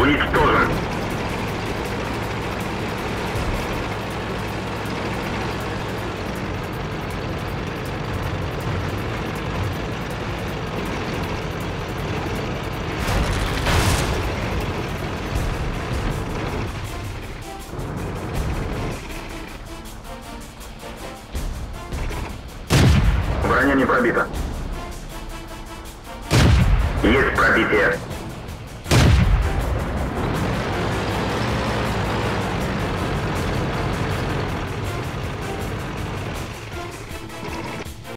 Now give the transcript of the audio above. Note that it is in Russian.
Уничтожен. Броня не пробита. Есть пробитие.